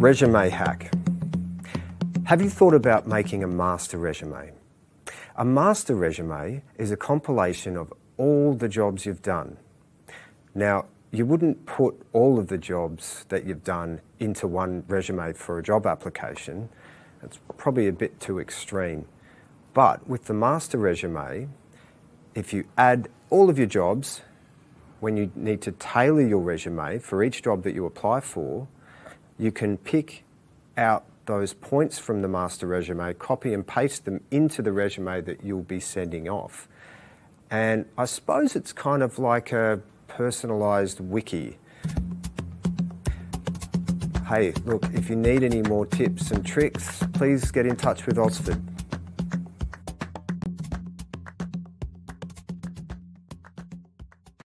Resume hack. Have you thought about making a master resume? A master resume is a compilation of all the jobs you've done. Now, you wouldn't put all of the jobs that you've done into one resume for a job application. It's probably a bit too extreme. But with the master resume, if you add all of your jobs, when you need to tailor your resume for each job that you apply for, you can pick out those points from the master resume, copy and paste them into the resume that you'll be sending off. And I suppose it's kind of like a personalised wiki. Hey, look, if you need any more tips and tricks, please get in touch with Ozford.